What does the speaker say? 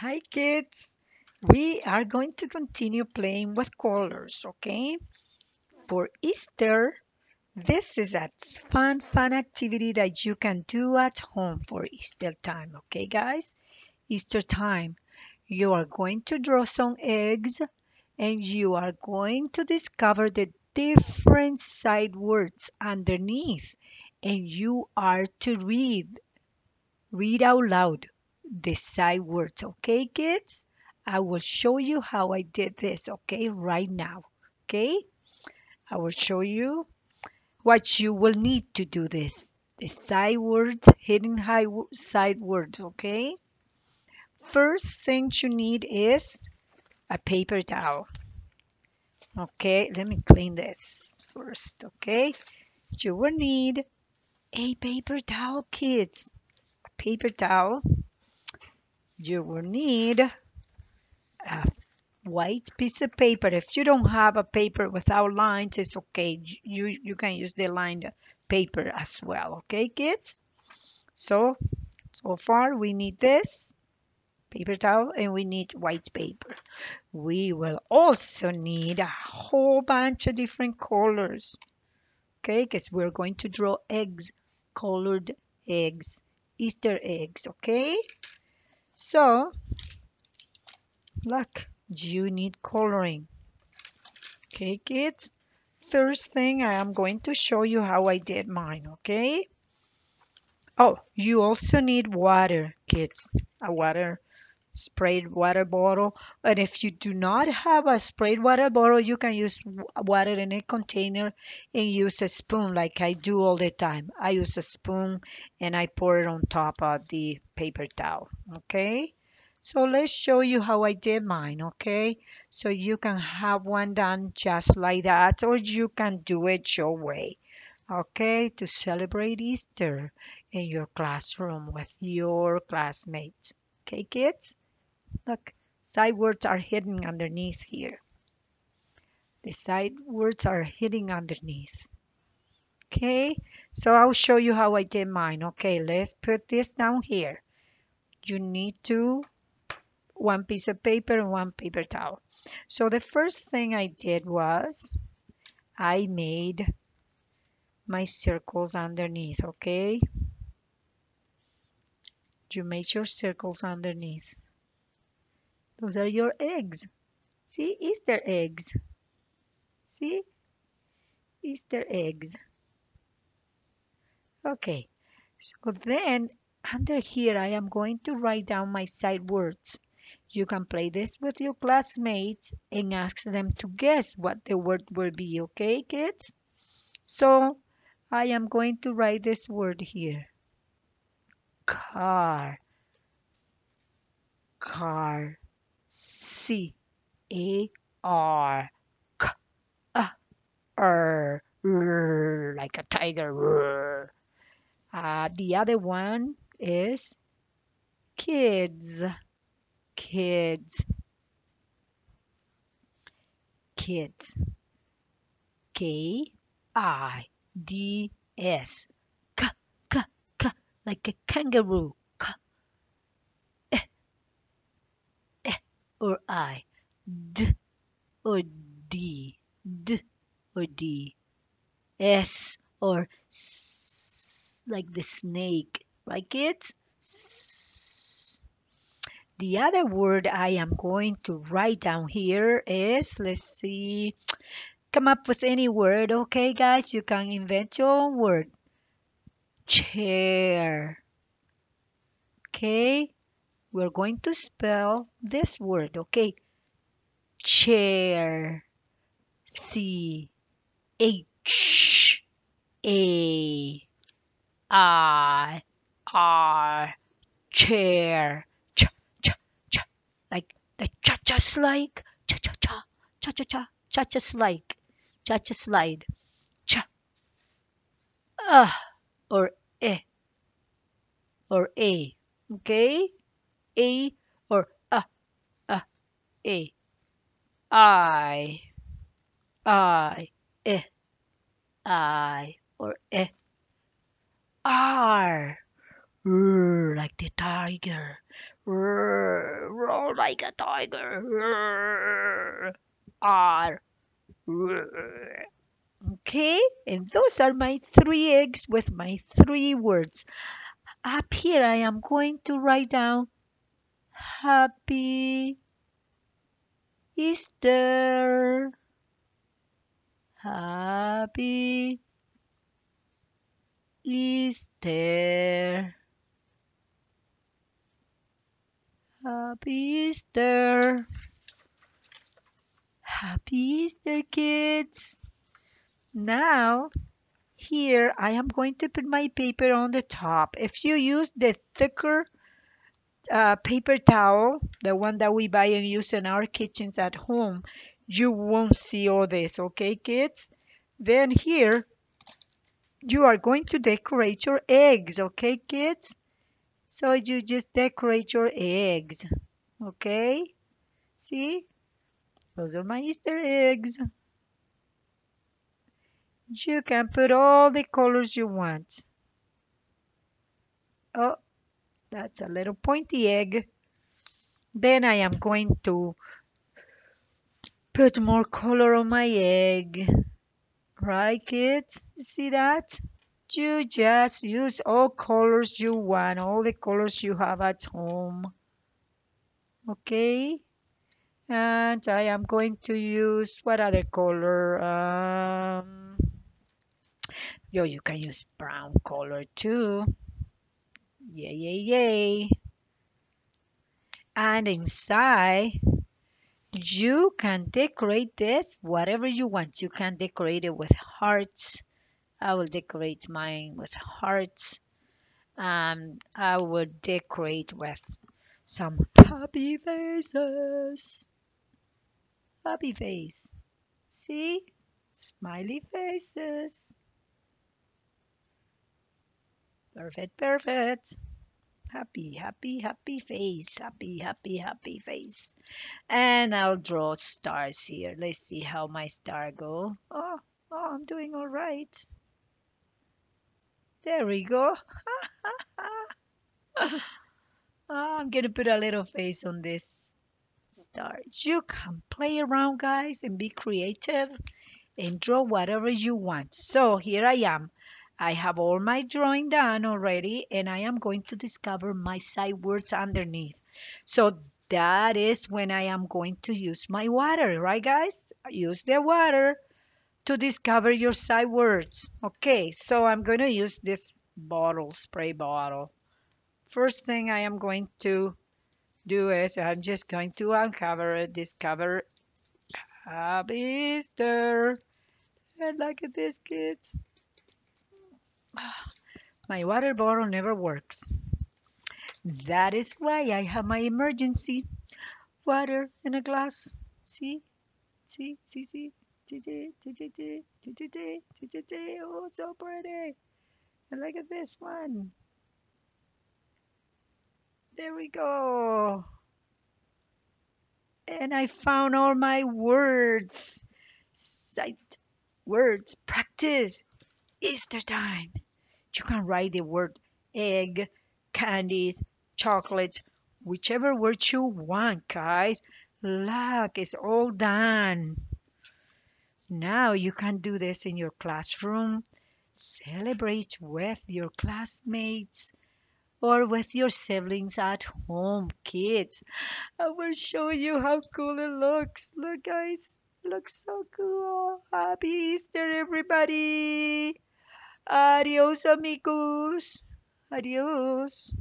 Hi kids! We are going to continue playing with colors, okay? For Easter, this is a fun, fun activity that you can do at home for Easter time, okay guys? Easter time. You are going to draw some eggs and you are going to discover the different sight words underneath and you are to read read out loud the sight words okay kids I will show you how I did this, okay, right now. Okay, I will show you what you will need to do this. The sight words, hidden high sight words, okay? First thing you need is a paper towel. Okay, let me clean this first, okay? You will need a paper towel, kids. A paper towel. You will need a white piece of paper. If you don't have a paper without lines, it's okay. You, you can use the lined paper as well. Okay, kids? So, so far we need this paper towel and we need white paper. We will also need a whole bunch of different colors. Okay, because we're going to draw eggs, colored eggs, Easter eggs. Okay, so look you need coloring? Okay kids. First thing I am going to show you how I did mine okay? Oh you also need water kids. A water sprayed water bottle and if you do not have a sprayed water bottle you can use water in a container and use a spoon like I do all the time I use a spoon and I pour it on top of the paper towel okay so let's show you how I did mine, okay? So you can have one done just like that, or you can do it your way, okay? To celebrate Easter in your classroom with your classmates. Okay, kids? Look, sight words are hidden underneath here. The sight words are hidden underneath. Okay, so I'll show you how I did mine. Okay, let's put this down here. You need to one piece of paper and one paper towel. So the first thing I did was I made my circles underneath, okay? You made your circles underneath. Those are your eggs. See, Easter eggs. See? Easter eggs. Okay, so then under here I am going to write down my sight words. You can play this with your classmates and ask them to guess what the word will be, okay, kids? So I am going to write this word here. Car. Car. C A R. K A R. Like a tiger. Uh, the other one is kids kids kids K I D S like a kangaroo k eh, eh, or I d or D d or D S or s like the snake right kids the other word I am going to write down here is, let's see, come up with any word, okay guys? You can invent your own word. Chair. Okay, we're going to spell this word, okay? Chair. C. H. A. I. R. Chair. Just like cha cha cha cha cha. Cha cha just like cha just slide. Cha. Ah. Or eh or a okay a or ah ah a i i eh i or eh r Roar like the tiger. Roar, roar like a tiger. Roar. R. Roar. Okay, and those are my three eggs with my three words. Up here, I am going to write down Happy Easter. Happy Easter. Happy Easter. Happy Easter, kids. Now, here I am going to put my paper on the top. If you use the thicker uh, paper towel, the one that we buy and use in our kitchens at home, you won't see all this, okay, kids? Then here, you are going to decorate your eggs, okay, kids? So you just decorate your eggs, okay? See? Those are my Easter eggs. You can put all the colors you want. Oh, that's a little pointy egg. Then I am going to put more color on my egg. Right, kids? See that? You just use all colors you want, all the colors you have at home. Okay? And I am going to use what other color? Um, yo, you can use brown color too. Yay, yay, yay. And inside, you can decorate this whatever you want. You can decorate it with hearts. I will decorate mine with hearts. And I will decorate with some happy faces. Happy face. See? Smiley faces. Perfect, perfect. Happy, happy, happy face. Happy, happy, happy face. And I'll draw stars here. Let's see how my star go. Oh, oh, I'm doing all right. There we go. oh, I'm gonna put a little face on this star. You can play around, guys, and be creative and draw whatever you want. So here I am. I have all my drawing done already and I am going to discover my sight words underneath. So that is when I am going to use my water, right guys? Use the water to discover your sight words. Okay, so I'm going to use this bottle, spray bottle. First thing I am going to do is I'm just going to uncover it, discover ah, Happy Easter. And look at this, kids. My water bottle never works. That is why I have my emergency water in a glass. See? See? See? See? Oh, so pretty. And look at this one. There we go. And I found all my words. Sight words. Practice. Easter time. You can write the word egg, candies, chocolates, whichever word you want, guys. Look, it's all done. Now you can do this in your classroom. Celebrate with your classmates or with your siblings at home, kids. I will show you how cool it looks. Look, guys, it looks so cool. Happy Easter, everybody. Adiós, amigos. Adiós.